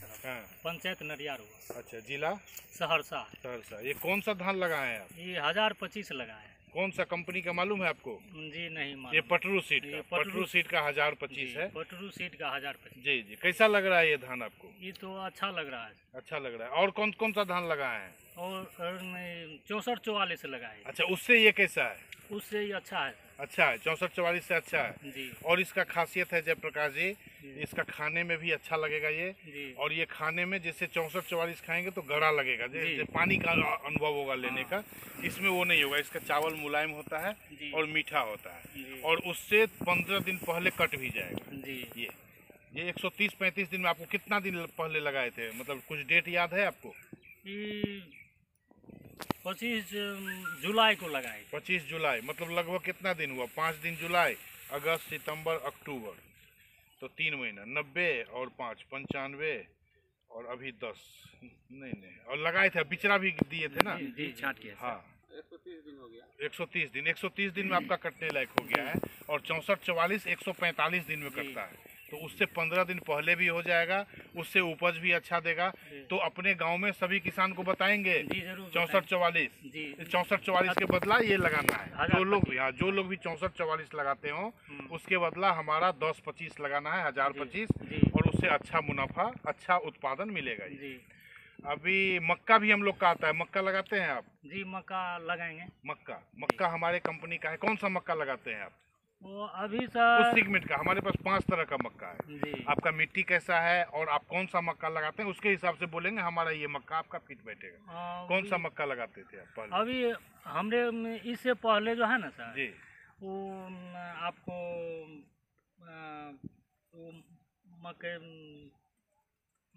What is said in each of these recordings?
तरफ़ हाँ? पंचायत नरियार। हुआ अच्छा जिला? सहरसा। सहरसा। ये कौन सा धान लगाए हैं आप? ये हज़ार पच्चीस लगा है। कौन सा कंपनी का मालूम है आपको? जी नहीं मालूम। ये पटरू सीट का। पटरू- सीट का हज़ार पच्चीस है। पटरू सीट का हज़ार पच्चीस। जी जी। कैसा लग रहा है ये धान आपको? ये तो अच्छा लग रहा है। अच्छा लग रहा है। और कौन कौन सा धान लगाए हैं? और चौसठ चौवालीस लगा है अच्छा उससे ये कैसा है? उससे ये अच्छा है। अच्छा है चौंसठ चौवालीस से अच्छा है। जी। और इसका खासियत है जयप्रकाश जी इसका खाने में भी अच्छा लगेगा ये। और ये खाने में जैसे चौंसठ चौवालीस खाएँगे तो गड़ा लगेगा। जैसे पानी का अनुभव होगा लेने का। इसमें वो नहीं होगा। इसका चावल मुलायम होता है और मीठा होता है। और उससे पंद्रह दिन पहले कट भी जाएगा। जी। ये। ये 130 35 दिन में आपको कितना दिन पहले लगाए थे? मतलब कुछ डेट याद है आपको? पच्चीस जुलाई को लगाए 25 जुलाई। मतलब लगभग कितना दिन हुआ? पाँच दिन जुलाई अगस्त सितंबर अक्टूबर। तो तीन महीना नब्बे और पाँच पंचानवे और अभी दस। नहीं नहीं और लगाए थे बिचरा भी दिए थे ना? जी, जी छाट के हाँ। 130 दिन 130 दिन एक सौ तीस दिन में आपका कटने लायक हो गया है और चौंसठ चौवालीस 145 दिन में। कटता है। तो उससे 15 दिन पहले भी हो जाएगा उससे उपज भी अच्छा देगा। तो अपने गाँव में सभी किसान को बताएँगे। चौंसठ चौवालीस। चौंसठ चौवालीस के बदला ये लगाना है। जो लोग भी हाँ जो लोग भी चौंसठ चौवालीस लगाते हो हम्म, उसके बदला हमारा दस पच्चीस लगाना है हज़ार पच्चीस। और उससे अच्छा मुनाफा अच्छा उत्पादन मिलेगा अभी मक्का भी हम लोग का आता है। मक्का लगाते हैं आप? जी मक्का लगाएँगे। मक्का। मक्का हमारे कंपनी का है। कौन सा मक्का लगाते हैं आप? वो अभी उस सर मिनट का हमारे पास पाँच तरह का मक्का है। आपका मिट्टी कैसा है और आप कौन सा मक्का लगाते हैं उसके हिसाब से बोलेंगे हमारा ये मक्का आपका फिट बैठेगा। कौन सा मक्का लगाते थे आप पहले? अभी हमने इससे पहले जो है ना सर जी। वो आपको वो मक्के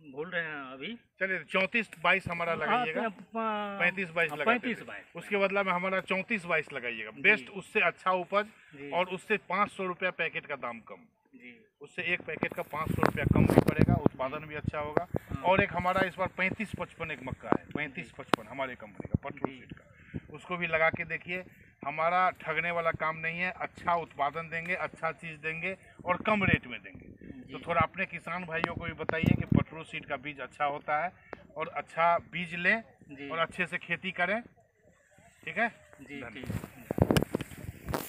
भूल रहे हैं अभी। चलिए चौंतीस बाईस हमारा लगाइएगा। पैंतीस बाईस पैंतीस बाईस। उसके बदला में हमारा चौंतीस बाईस लगाइएगा। बेस्ट उससे अच्छा उपज और उससे पाँच सौ रुपया पैकेट का दाम कम। जी। उससे एक पैकेट का पाँच सौ रुपया कम भी पड़ेगा उत्पादन भी अच्छा होगा। हाँ। और एक हमारा इस बार पैंतीस पचपन एक मक्का है। पैंतीस पचपन हमारे कंपनी का पटरू सीट का। उसको भी लगा के देखिए हमारा ठगने वाला काम नहीं है। अच्छा उत्पादन देंगे अच्छा चीज़ देंगे और कम रेट में देंगे। तो थोड़ा अपने किसान भाइयों को भी बताइए कि पटरू सीड का बीज अच्छा होता है और अच्छा बीज लें और अच्छे से खेती करें। ठीक है? जी। ठीक।